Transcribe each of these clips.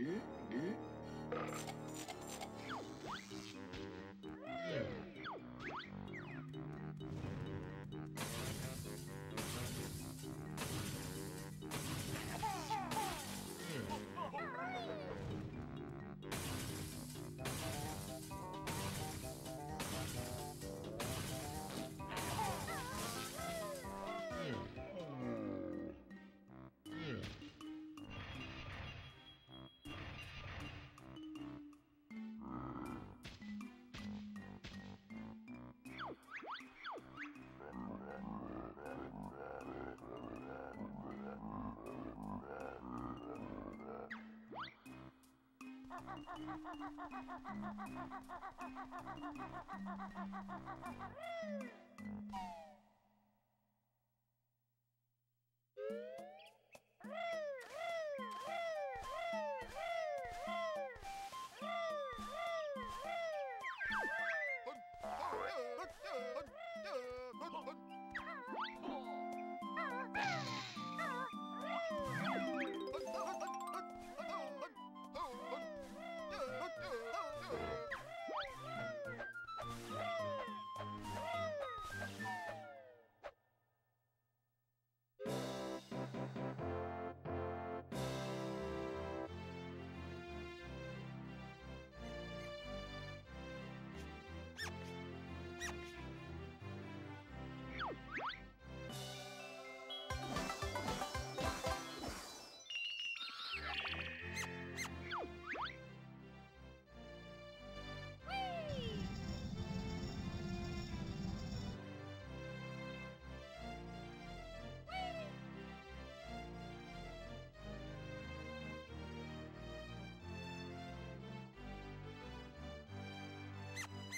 Yeah? Woo!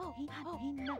oh he he na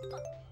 Oh.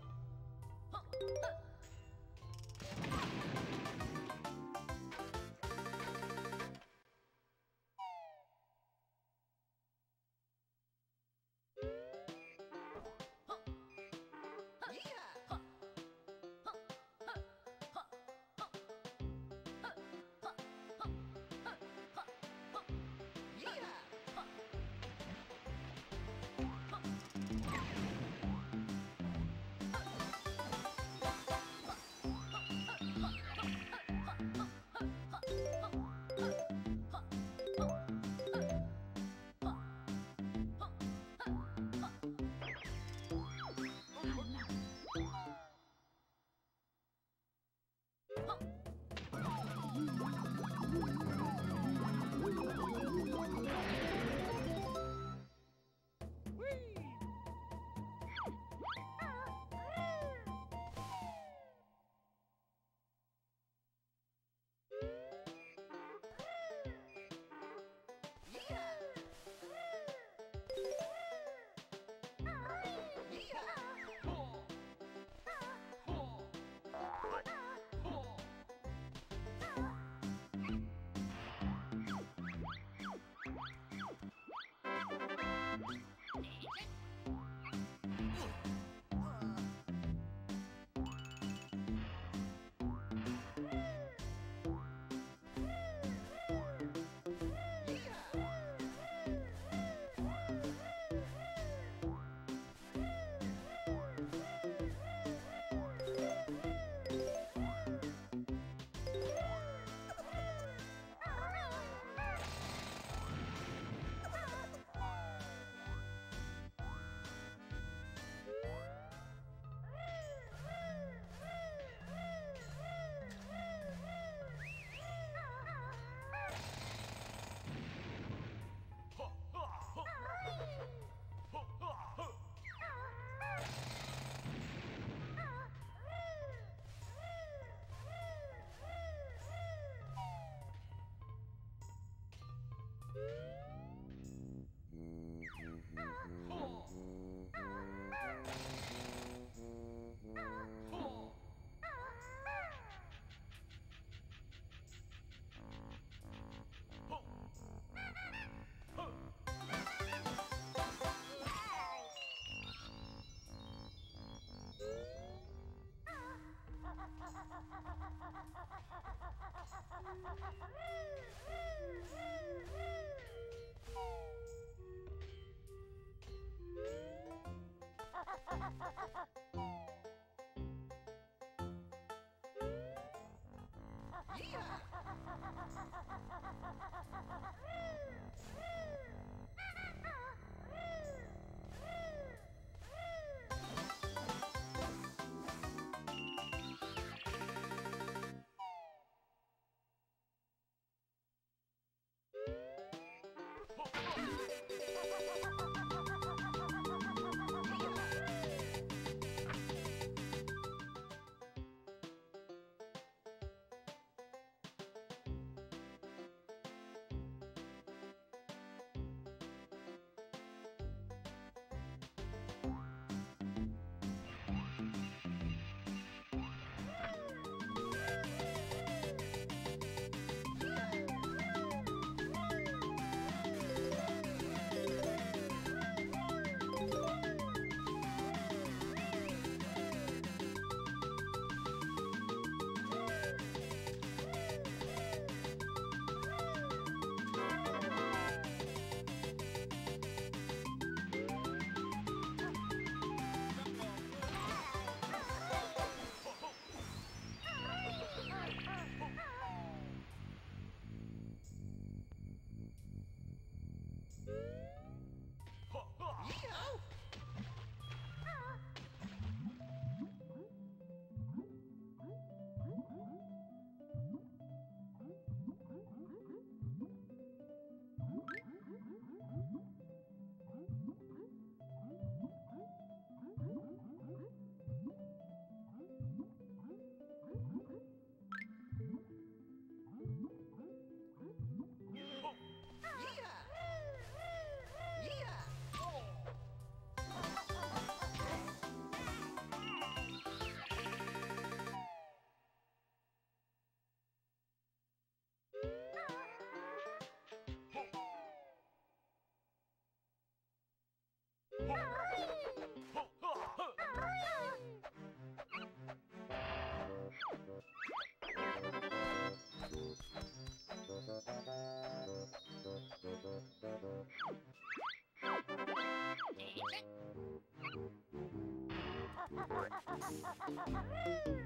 Woo!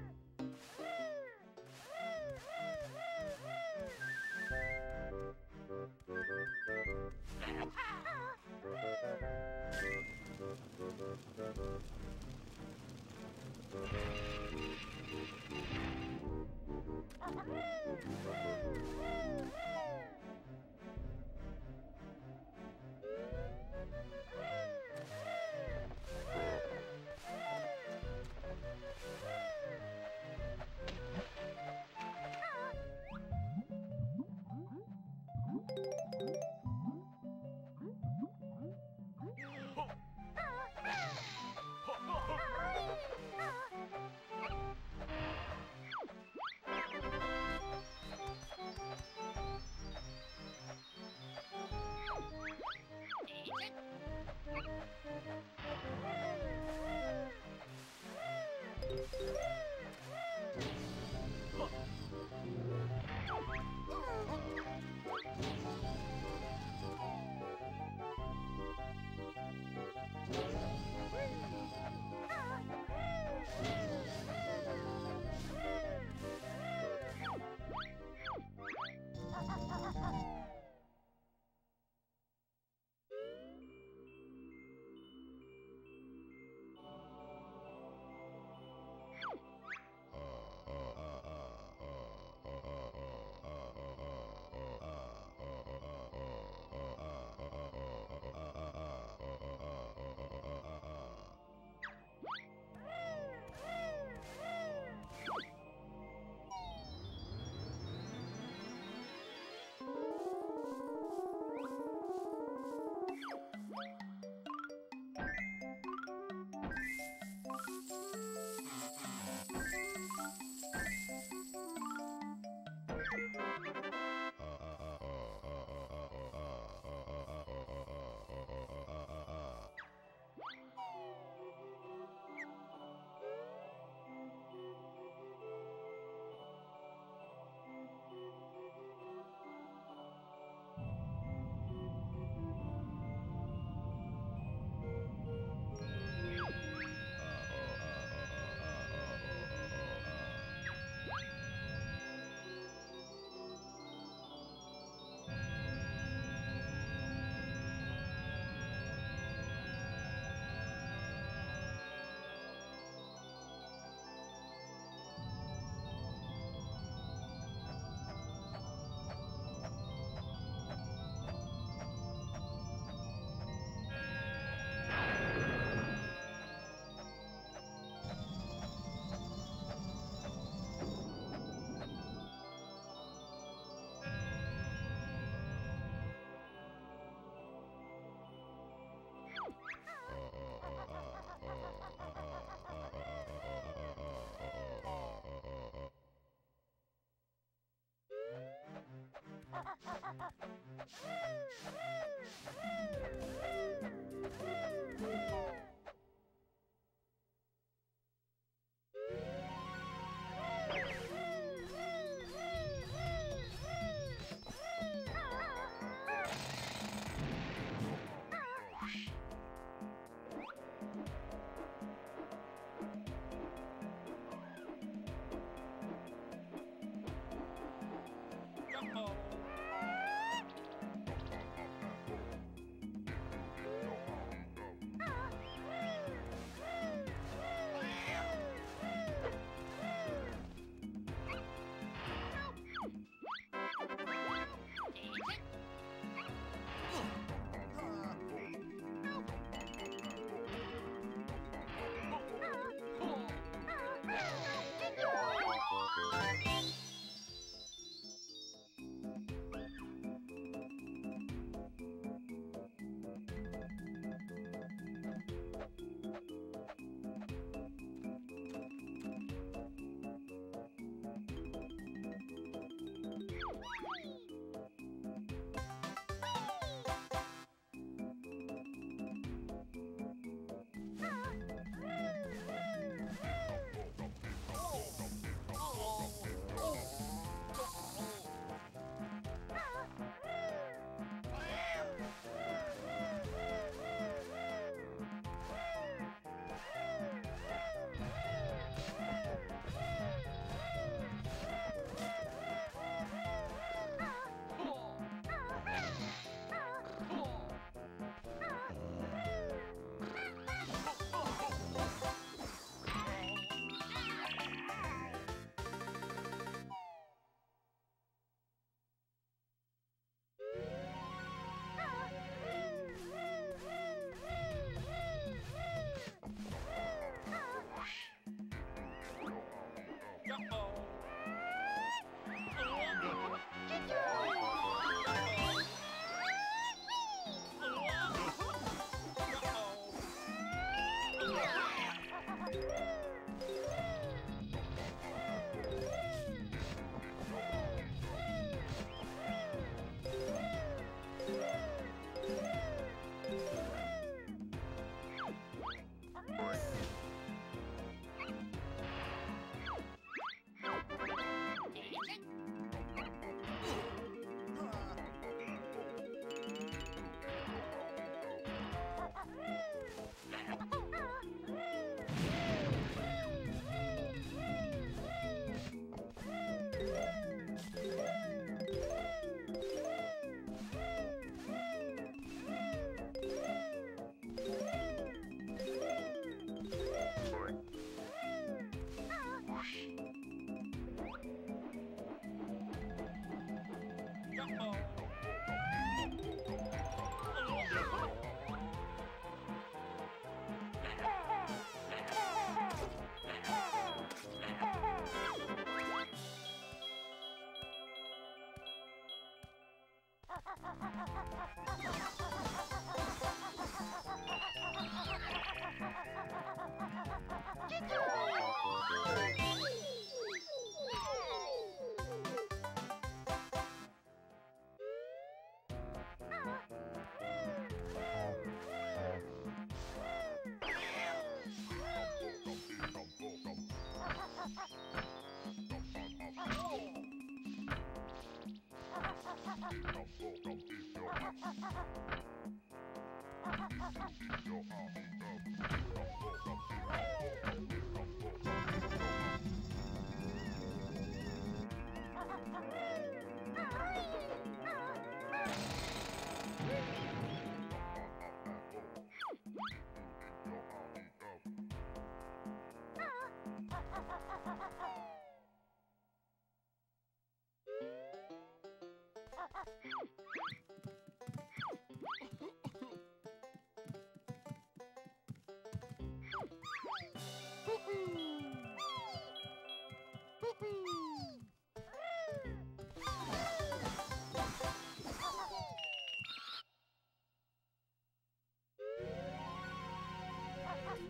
Woo! come on. Ha ha ha!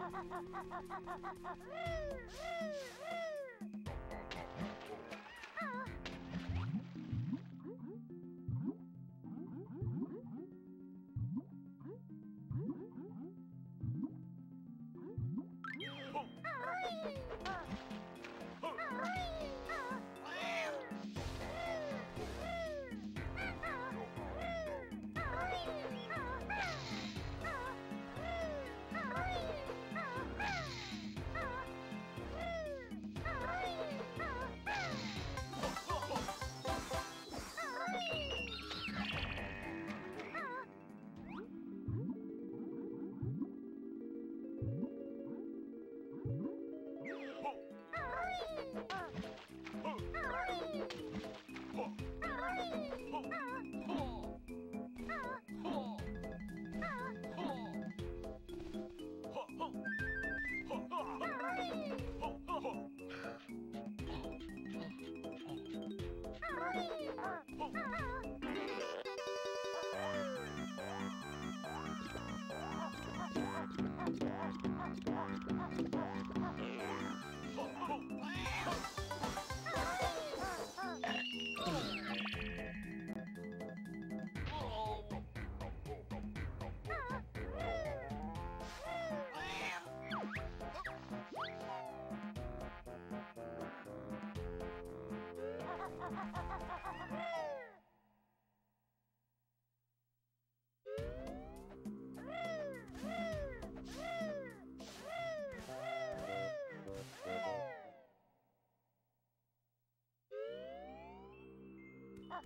Ha ha ha ha!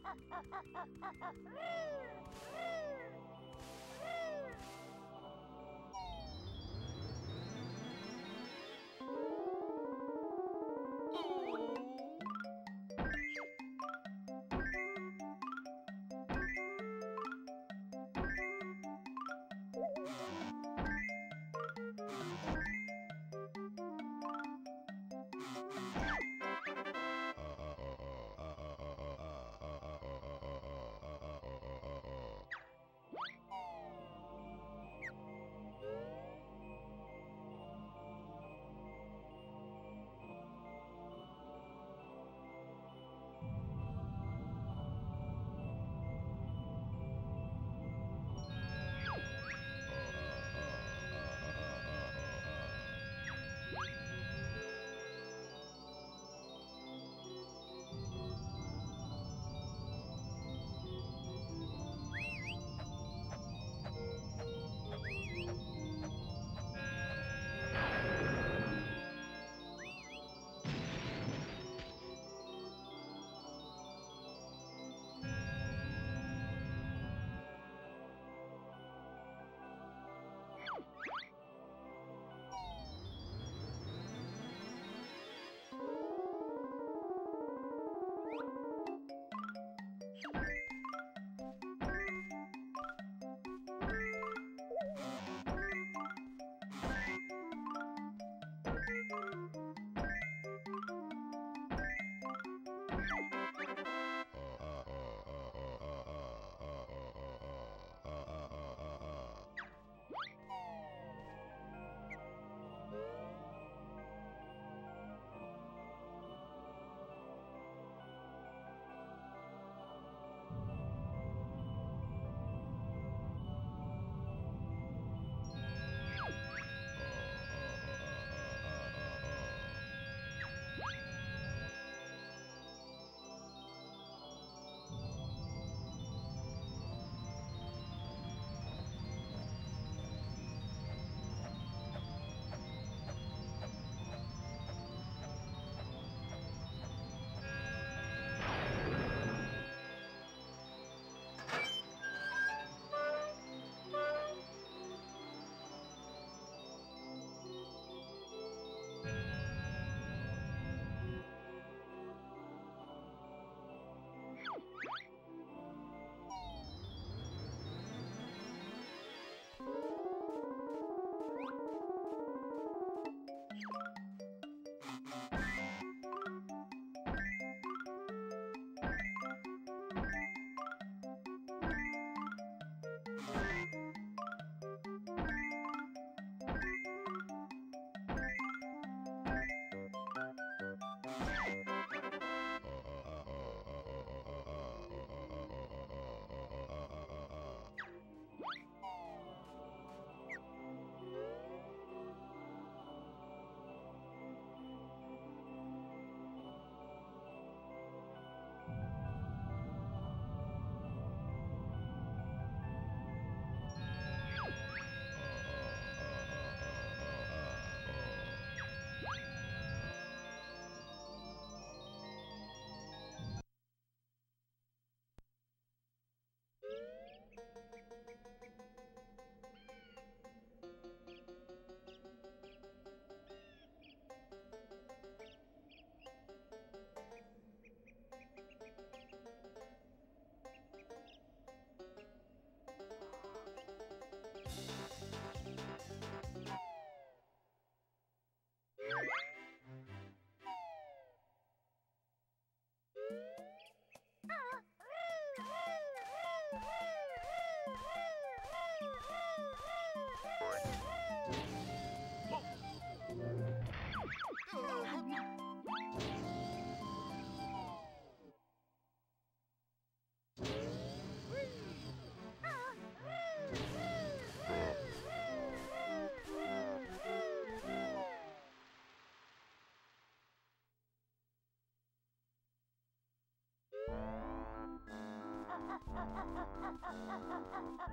哈哈哈哈哈哈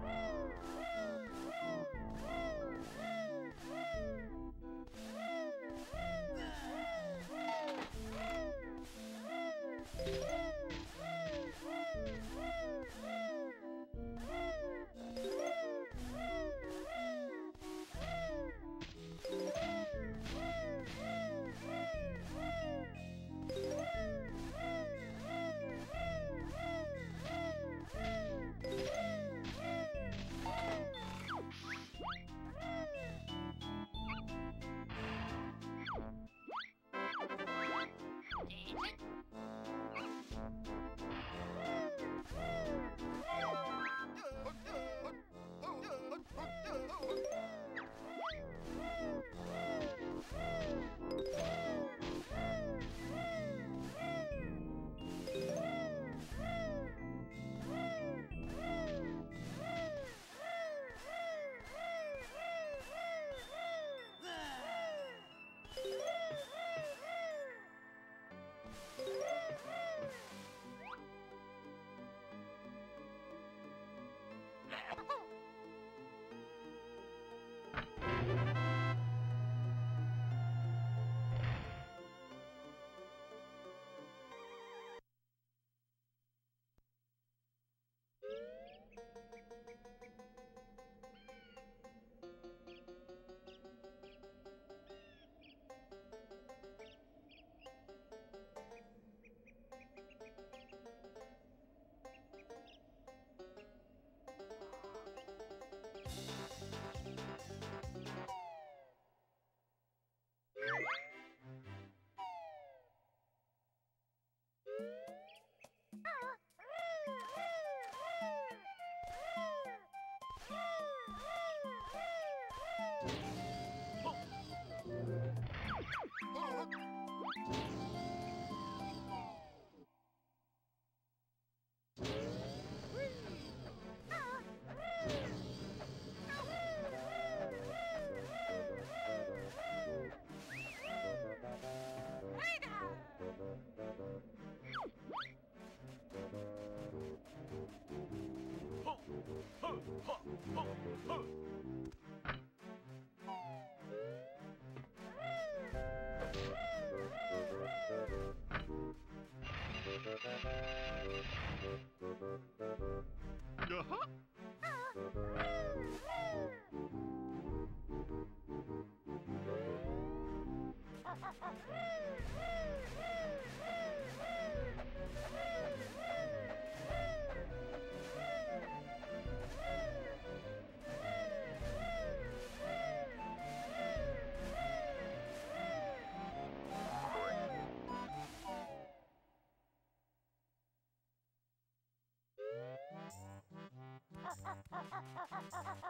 Woo! Huh! Huh! Huh! Huh! Ha ha ha ha ha ha!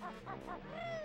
Ha ha ha ha!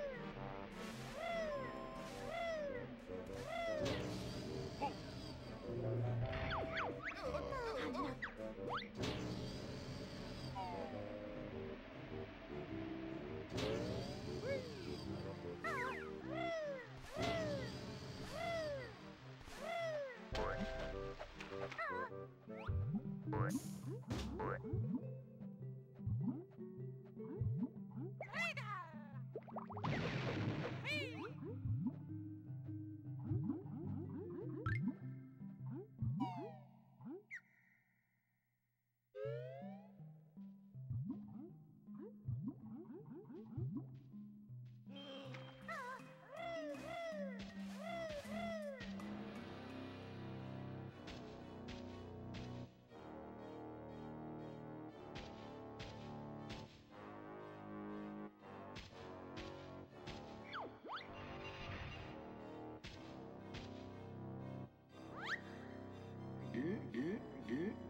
do, do, do.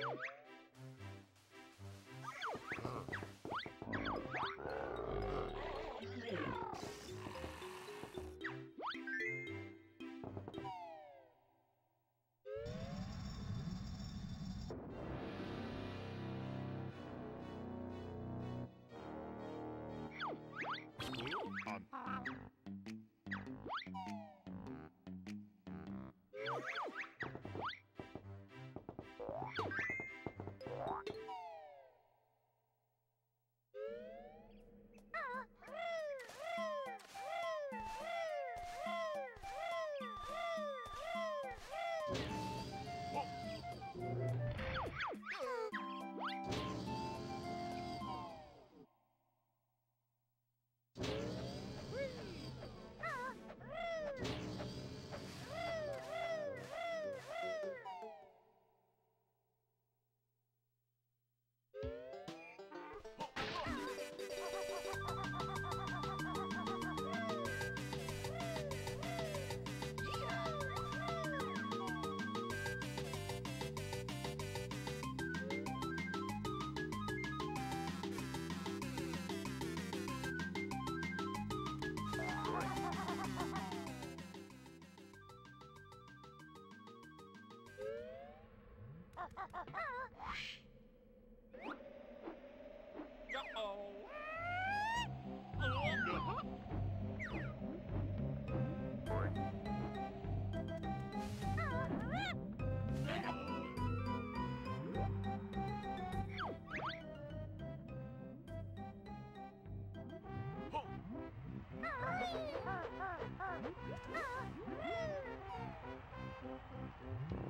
you Yeah.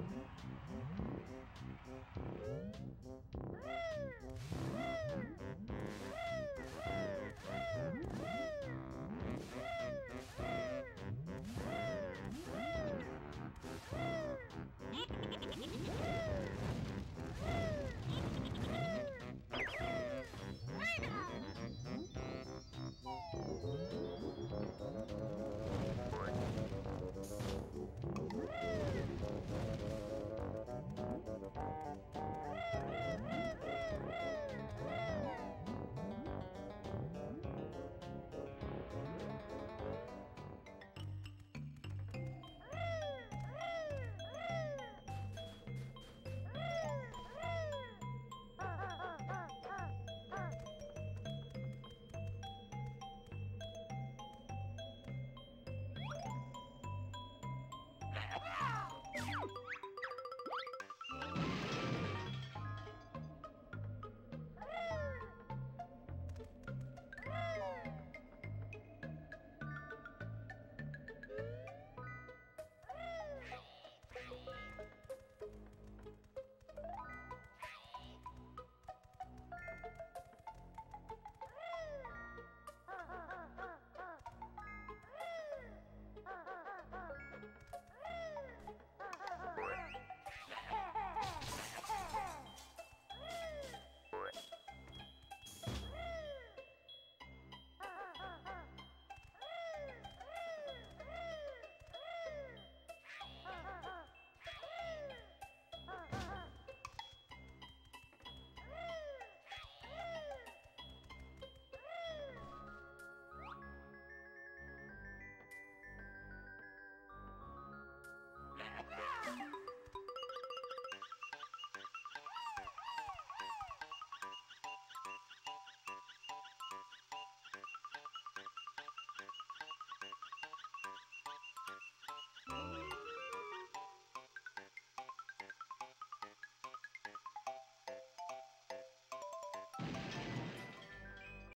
Brrr!